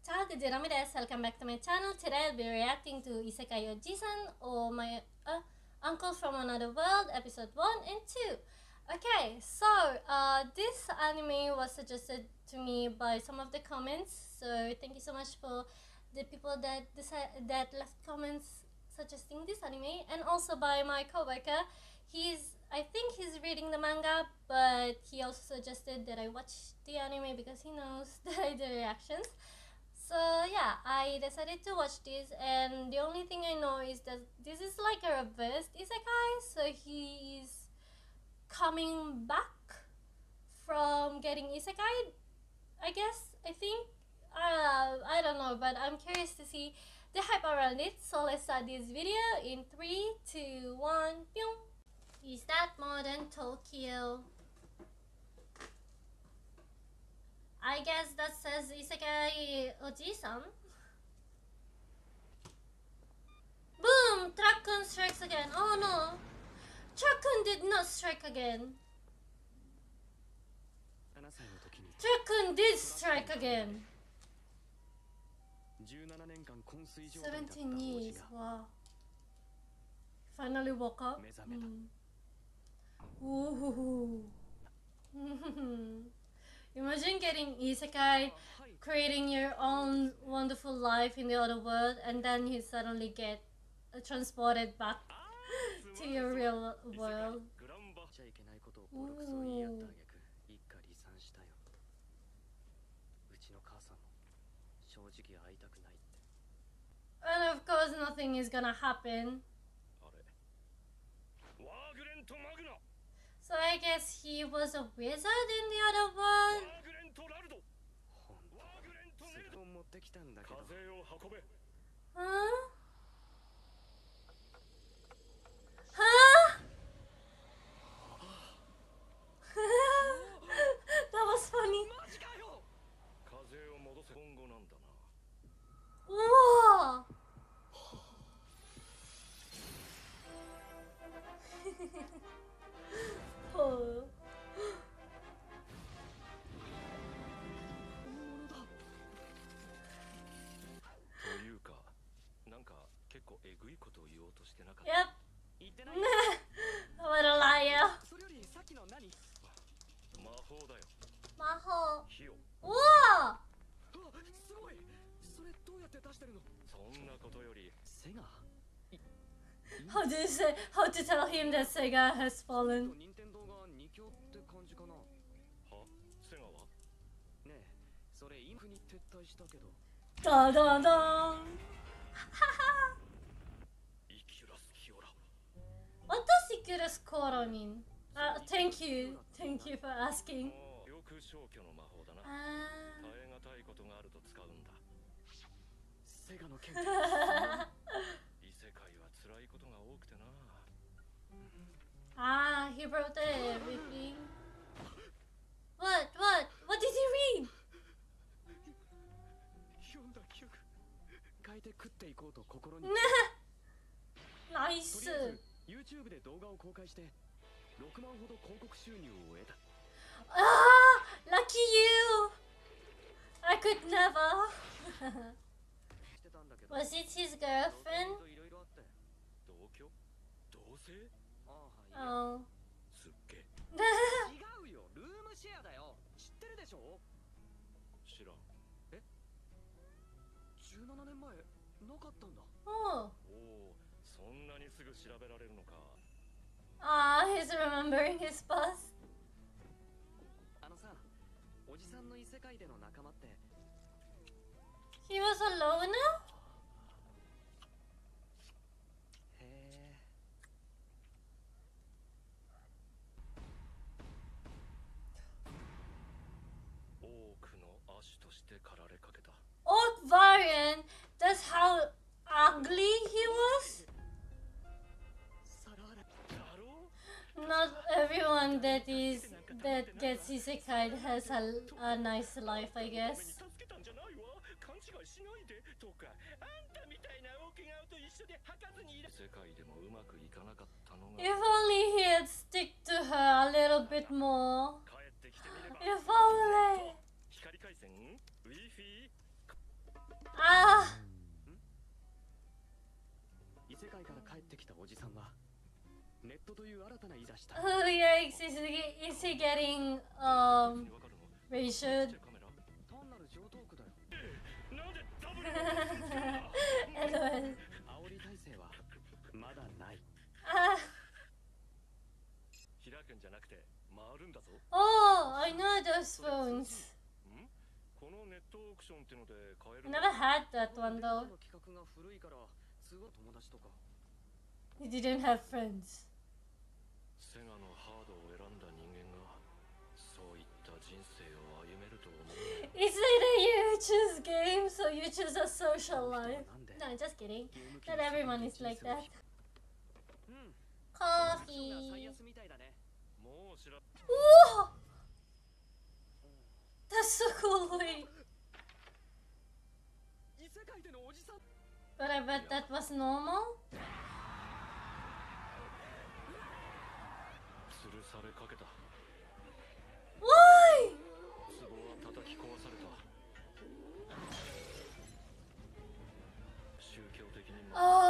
Taku desu. Welcome back to my channel. Today I'll be reacting to Isekai Ojisan or my uh, Uncle from Another World episode 1 and 2. Okay, so uh, this anime was suggested to me by some of the comments. So thank you so much for the people that that left comments suggesting this anime and also by my coworker. He's I think he's reading the manga, but he also suggested that I watch the anime because he knows that I do reactions. So yeah, I decided to watch this, and the only thing I know is that this is like a reversed isekai. So he is coming back from getting isekai. I guess I think uh, I don't know, but I'm curious to see the hype around it. So let's start this video in three, two, one, boom. Is that modern Tokyo? I guess that says Isekai Oji-san. Boom! Truckun strikes again. Oh no! Truckun did not strike again. Truckun did strike again. 17 years. Wow. Finally woke up. Mm. Ooh. Imagine getting isekai, creating your own wonderful life in the other world, and then you suddenly get uh, transported back to your real world. Ooh. And of course, nothing is gonna happen. So I guess he was a wizard in the other world. ことより。セガ？は、ah, he wrote everything. What? What? What did he read? 読んだ記憶変えて食っていこうと心に nice. とりあえず YouTube で動画を公開して6万ほど広告収入を得た Ah, lucky you. I could never. Was it his girlfriend? 同居同棲 Oh. すっげえ違うよルームシェアだよ知ってるでしょ知らん17年前なかったんだ oh. おおそんなにすぐ調べられるのか Ah, he's remembering his past. あのさおじさんの異世界での仲間って He was a loner? variant. That's how ugly he was. Not everyone that is that gets isekai has a, a nice life, I guess. If only he'd stick to her a little bit more. If only. 光回線 Wi-Fi Ah, 異世界から帰ってきたおじさんはネットという新たな言い出した oh yikes! Is he, is he getting um わかるの ratioed? カメラ単なる上等句だよなんでダブル LOL. 煽り体制はまだない Ah. 開くんじゃなくて回るんだぞ Oh, I know those phones. I る never had that one こ though. の企画が古いから通話友達とか He didn't have friends. セガのハードを選んだ人間がそういった人生を歩めると思う Is it that you choose games or you choose a social life? なんで No, just kidding. ゲーム機 Not の世界 everyone で is like 人生を that. うん最 Coffee. 安みたいだねもう知ら Whoa! That's so cool. Wait. But I bet that was normal? Why? Oh,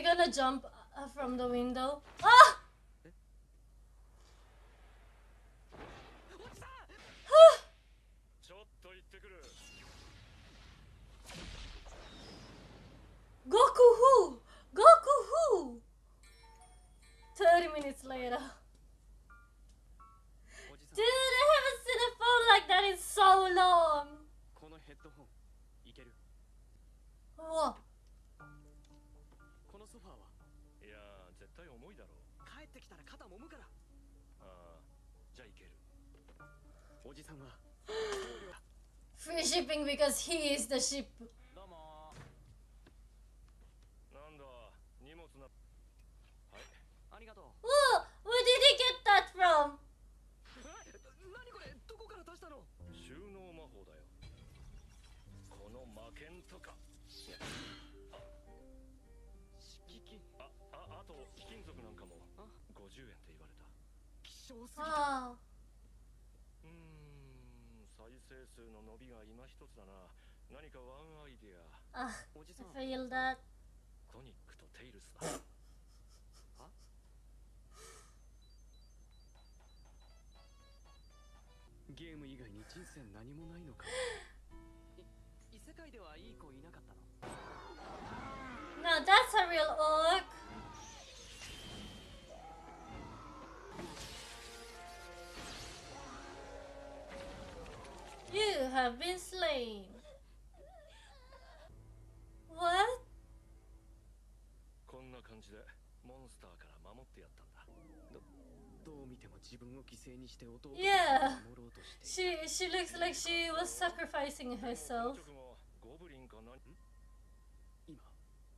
You're gonna jump uh, from the window. Ah! ah! Goku who? Goku who? 30 minutes later. たら肩揉むから。ああじゃあ行ける。おじさんは？Free shipping because he is the ship. どうも。なんだ荷物な。はい。ありがとう。Whoa! Where did he get that from? これ？どこから出したの？収納魔法だよ。この魔剣とか。あああと貴金属なんかも。あ50円って言われた。希少すぎた Ah. うーん再生数の伸びが今一つだな。何かワンアイデア。Ah, おじさん。I feel that. ソニックとテイルスだ。は？ゲーム以外に人生何もないのか？い異世界ではいい子いなかったの？No, that's a real orc. Have been slain. What? こんな感じでモンスターから守ってやったんだどう見ても自分を犠牲にして弟を Yeah. 守ろうとしている She she looks like she was sacrificing herself. ゴブリンか何？今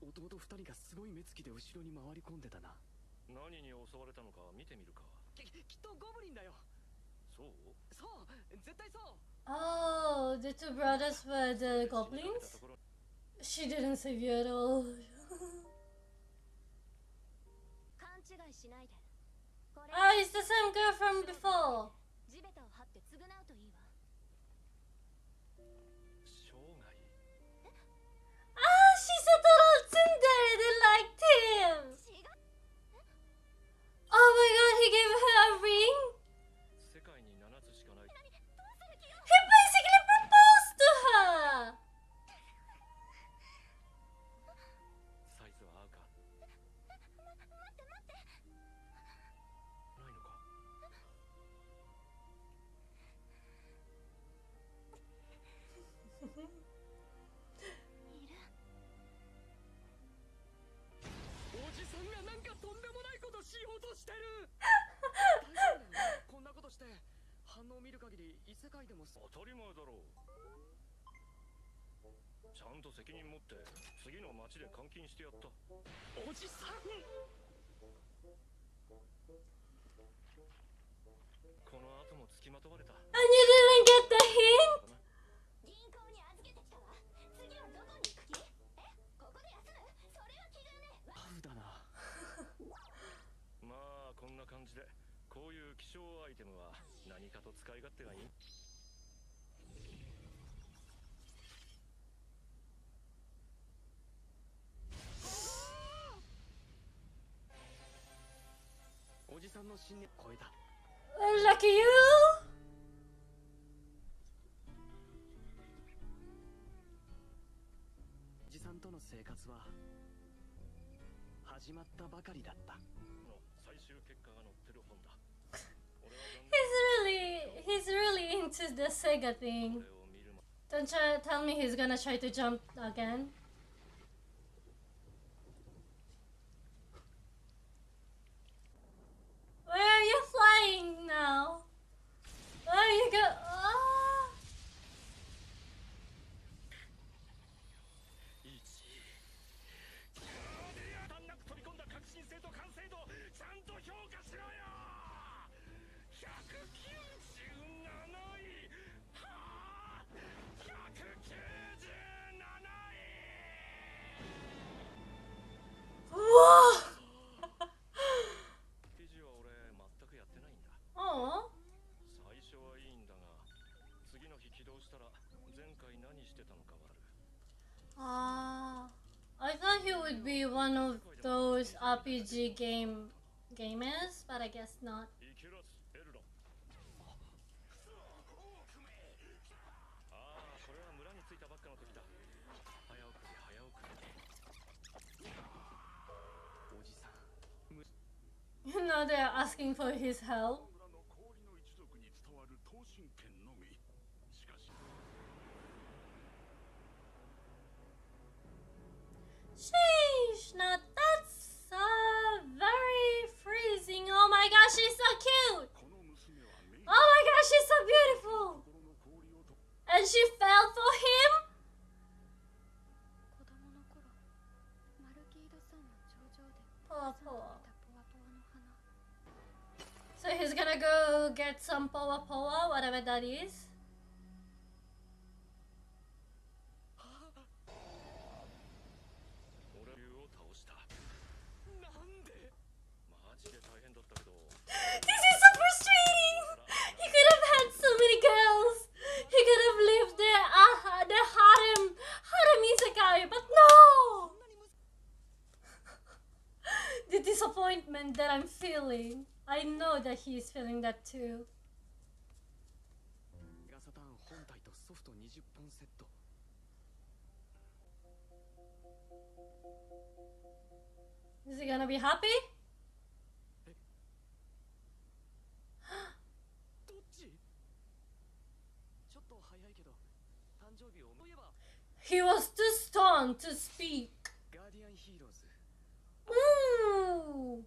弟二人がすごい目つきで後ろに回り込んでたな何に襲われたのか見てみるかききっとゴブリンだよそう？そう絶対そう Oh, the two brothers were the goblins? She didn't save you at all. oh, it's the same girl from before. Ah, she's a total tsundere. They liked him. Oh my god, he gave her a ring. しようとしてる。こんなことして反応を見る限り異世界でも当たり前だろう。ちゃんと責任持って次の町で監禁してやった。おじさん。この後も付きまとわれんの信念超え lucky you. おじさんとの生活は始まったばかりだったの最終結果が載ってる本だ He's really, he's really into the Sega 残 thing. Don't try, tell me he's gonna try to jump again. Now? Where you go? would be one of those RPG game gamers, but I guess not. You know they're asking for his help. Krishna. That's very freezing. Oh my gosh, she's so cute. Oh my gosh, she's so beautiful. And she fell for him? So he's gonna go get some powa powa, whatever that is. This is so frustrating! He could have had so many girls! He could have lived the, uh, the harem, harem isekai, but no! the disappointment that I'm feeling. I know that he is feeling that too. Is he gonna be happy? He was too stunned to speak. Ooh!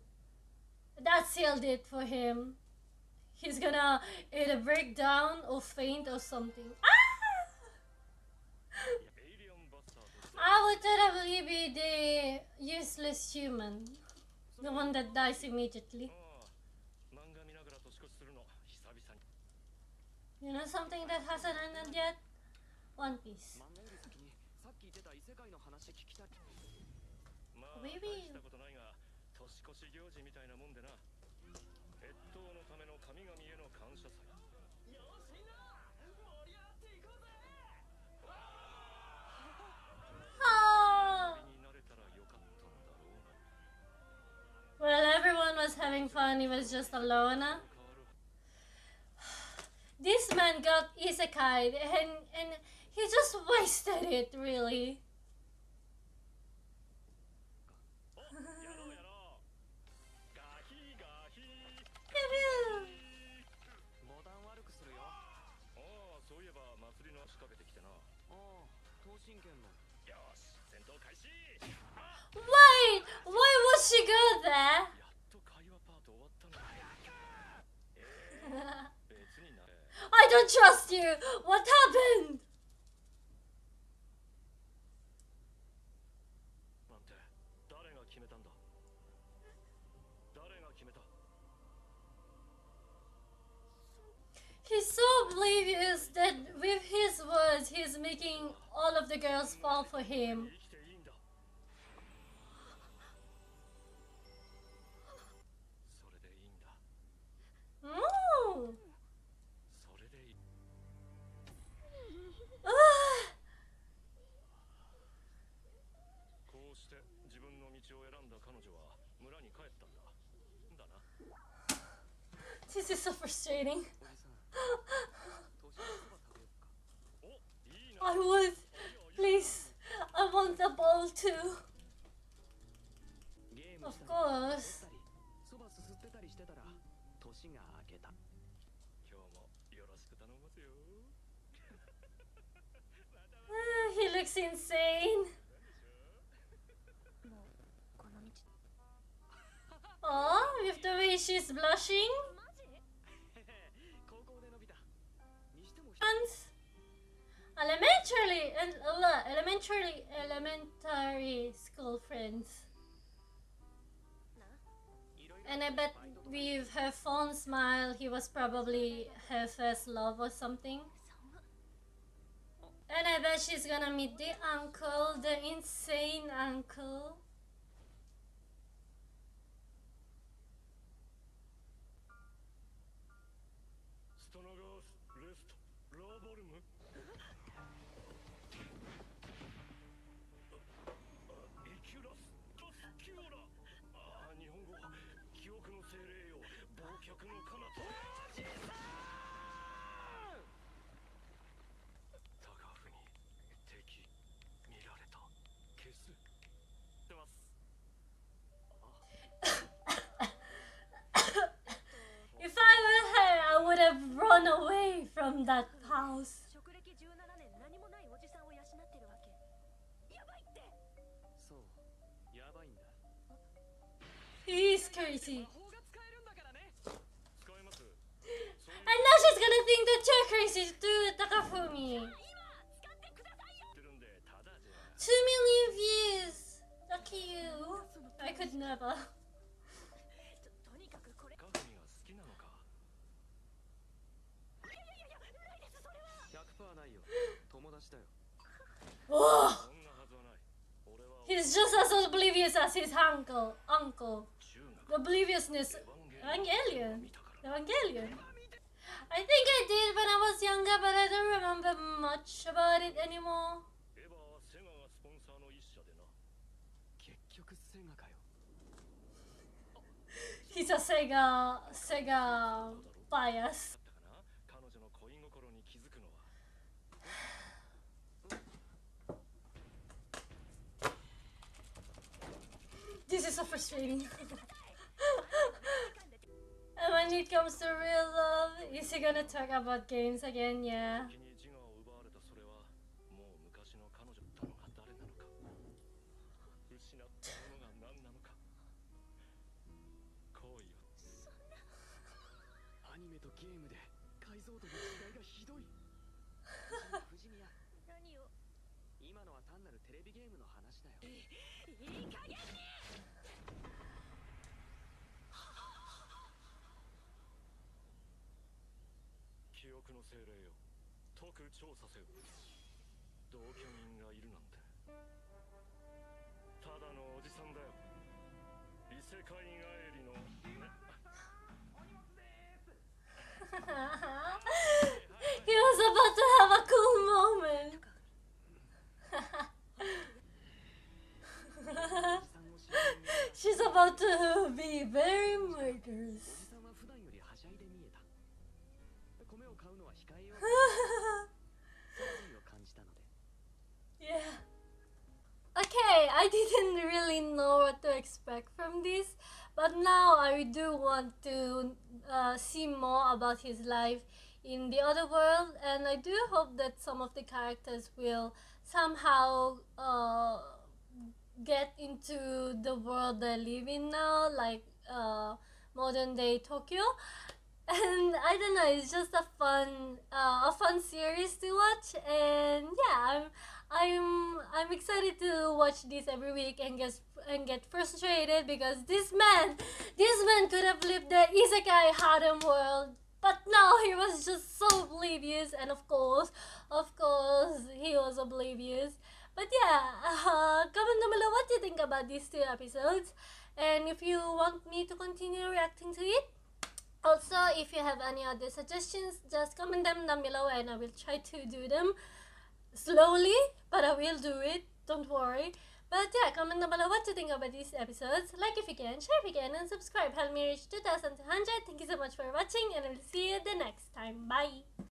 That sealed it for him. He's gonna either break down or faint or something. Ah! I would totally be the useless human. The one that dies immediately. You know something that hasn't ended yet? One Piece. 漫画より先にさっき言ってた異世界の話聞きたいまあ Maybe- 大したことないが年越し行事みたいなもんでな越冬のための神々への感謝祭よしみんな盛り上がっていこうぜ Oh! になれたらよかったんだろうな Well, everyone was having fun. He was just alone. 変わる This man got isekai and and he just wasted it, really. Wait! Why would she go there? I don't trust you! What happened? He's so oblivious that with his words, he's making all of the girls fall for him. Oh! Ah! This is so frustrating. おじさん年のそば食べよっかおいいな I would. Please. I want the ball too. ゲーム Of したり course. たりそばすすってたりしてたら年が明けた今日もよろしく頼みますよ Ah, he looks insane. もうこの道 Oh, with the way she's blushing. elementary and elementary elementary school friends. And I bet with her fond smile, he was probably her first love or something. And I bet she's gonna meet the uncle, the insane uncle. crazy. And now she's gonna think that you're crazy to Takafumi. Two million views. Lucky you. I could never. Whoa! He's just as oblivious as his uncle. Uncle. Obliviousness. Evangelion. Evangelion. I think I did when I was younger, but I don't remember much about it anymore. He's a Sega, Sega bias. this is so frustrating. when it comes to real love, is he gonna talk about games again? Yeah. 憶の精霊よ。特調査せよ。同居人がいるなんて。ただのおじさんだよ。異世界帰りの。お荷物でーすハハハハハハハハハハハハハハ He's about to be very murderous. 米を買うのは控えよう殺意を感じたので Yeah. Okay, I didn't really know what to expect from this, but now I do want to uh, see more about his life in the other world, and I do hope that some of the characters will somehow uh, get into the world they live in now, like uh, modern day Tokyo. and I don't know, it's just a fun, uh, a fun series to watch, and yeah, I'm, I'm, I'm excited to watch this every week and get and get frustrated because this man, this man could have lived the isekai harem world, but no, he was just so oblivious, and of course, of course, he was oblivious. But yeah, uh, comment down below what you think about these two episodes, and if you want me to continue reacting to it. Also, if you have any other suggestions, just comment them down below and I will try to do them slowly, but I will do it. Don't worry. But yeah, comment down below what you think about these episodes. Like if you can, share if you can, and subscribe. Help me reach 2200. Thank you so much for watching, and I will see you the next time. Bye.